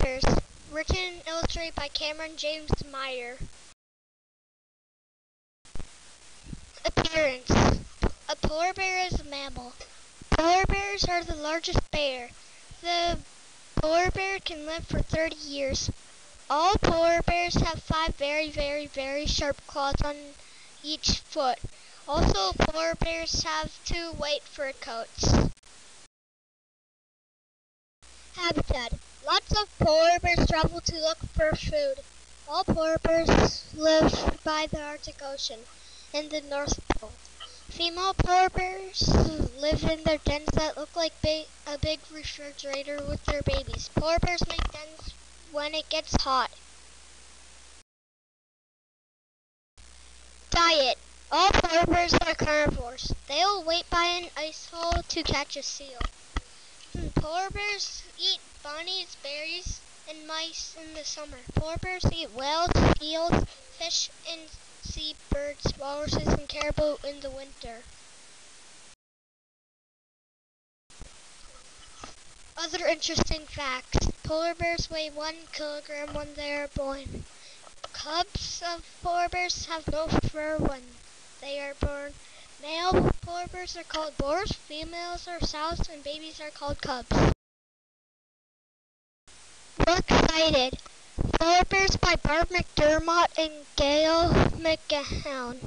bears, written and illustrated by Cameron James Meyer. Appearance A polar bear is a mammal. Polar bears are the largest bear. The polar bear can live for 30 years. All polar bears have five very, very, very sharp claws on each foot. Also, polar bears have two white fur coats. Habitat. Lots of polar bears travel to look for food. All polar bears live by the Arctic Ocean in the North Pole. Female polar bears live in their dens that look like a big refrigerator with their babies. Polar bears make dens when it gets hot. Diet. All polar bears are carnivores. They will wait by an ice hole to catch a seal. Polar bears eat bunnies, berries, and mice in the summer. Polar bears eat whales, eels, fish, and seabirds, walruses, and caribou in the winter. Other interesting facts. Polar bears weigh one kilogram when they are born. Cubs of polar bears have no fur when they are born. Male polar bears are called boars, females are sows, and babies are called cubs. Book cited. Polar Bears by Barb McDermott and Gail McGowan.